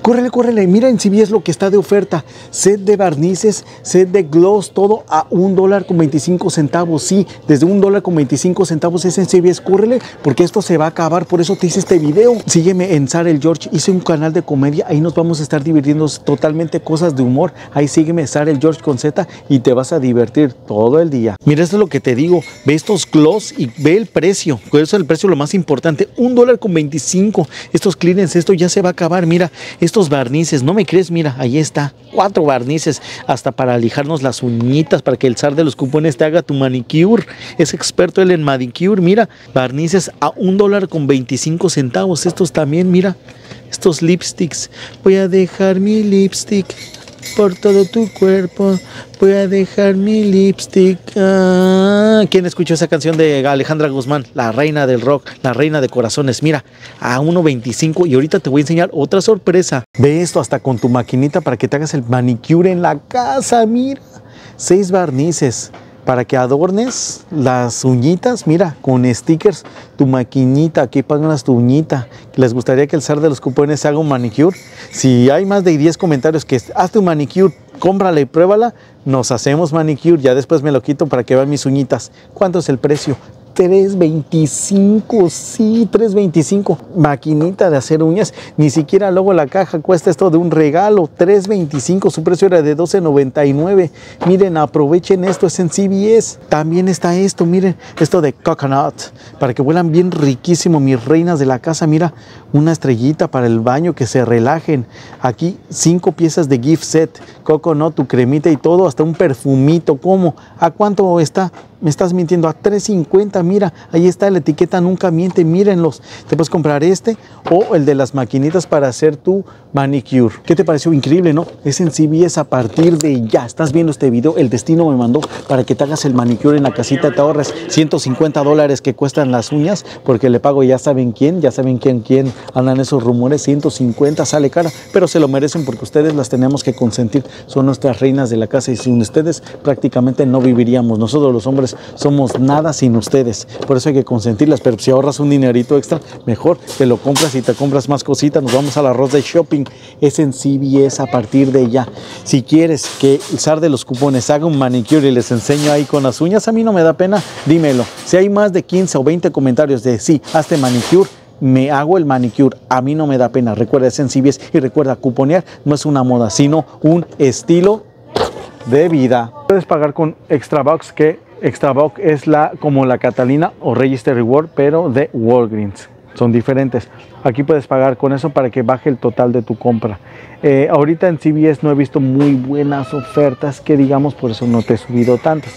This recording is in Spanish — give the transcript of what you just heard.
Córrele, córrele, mira en CBS lo que está de oferta. Set de barnices, set de gloss, todo a un dólar con 25 centavos. Sí, desde un dólar con 25 centavos es en CBS. Córrele, porque esto se va a acabar. Por eso te hice este video. Sígueme en Sara el George. Hice un canal de comedia. Ahí nos vamos a estar divirtiendo totalmente cosas de humor. Ahí sígueme Sara el George con Z y te vas a divertir todo el día. Mira, esto es lo que te digo. Ve estos gloss y ve el precio. Eso es el precio lo más importante. Un dólar con 25. Estos clearance, esto ya se va a acabar. Mira, estos barnices, ¿no me crees? Mira, ahí está, cuatro barnices, hasta para lijarnos las uñitas, para que el zar de los cupones te haga tu manicure. Es experto él en manicure, mira, barnices a un dólar con 25 centavos. Estos también, mira, estos lipsticks. Voy a dejar mi lipstick por todo tu cuerpo. Voy a dejar mi lipstick. Ah, ¿Quién escuchó esa canción de Alejandra Guzmán? La reina del rock, la reina de corazones. Mira, a 1.25 y ahorita te voy a enseñar otra sorpresa. Ve esto hasta con tu maquinita para que te hagas el manicure en la casa. Mira, seis barnices para que adornes las uñitas, mira, con stickers, tu maquinita, aquí pongas tu uñita. ¿Les gustaría que el zar de los cupones haga un manicure? Si hay más de 10 comentarios que haz tu manicure, cómprala y pruébala, nos hacemos manicure, ya después me lo quito para que vean mis uñitas. ¿Cuánto es el precio? 3.25, sí, 3.25. Maquinita de hacer uñas, ni siquiera luego la caja cuesta esto de un regalo, 3.25, su precio era de 12.99. Miren, aprovechen esto, es en CBS. También está esto, miren, esto de coconut, para que vuelan bien riquísimo, mis reinas de la casa. Mira, una estrellita para el baño, que se relajen. Aquí cinco piezas de gift set, coconut, tu cremita y todo, hasta un perfumito. ¿Cómo? ¿A cuánto está? Me estás mintiendo a 3.50, mira, ahí está la etiqueta, nunca miente, mírenlos. Te puedes comprar este o el de las maquinitas para hacer tu manicure. ¿Qué te pareció? Increíble, ¿no? Es en CBS a partir de ya. Estás viendo este video, el destino me mandó para que te hagas el manicure en la casita, te ahorres 150 dólares que cuestan las uñas, porque le pago ya saben quién, ya saben quién, quién andan esos rumores, 150 sale cara, pero se lo merecen porque ustedes las tenemos que consentir, son nuestras reinas de la casa y sin ustedes prácticamente no viviríamos. Nosotros los hombres somos nada sin ustedes. Por eso hay que consentirlas. Pero si ahorras un dinerito extra, mejor te lo compras y te compras más cositas. Nos vamos al arroz de shopping. Es en CBS a partir de ya. Si quieres que usar de los cupones haga un manicure y les enseño ahí con las uñas, a mí no me da pena, dímelo. Si hay más de 15 o 20 comentarios de sí, hazte manicure, me hago el manicure, a mí no me da pena. Recuerda, es en CBS y recuerda, cuponear no es una moda, sino un estilo de vida. Puedes pagar con Extrabox que Extrabox es la como la Catalina o Register Reward, pero de Walgreens. Son diferentes. Aquí puedes pagar con eso para que baje el total de tu compra. Eh, ahorita en CBS no he visto muy buenas ofertas que digamos, por eso no te he subido tantas.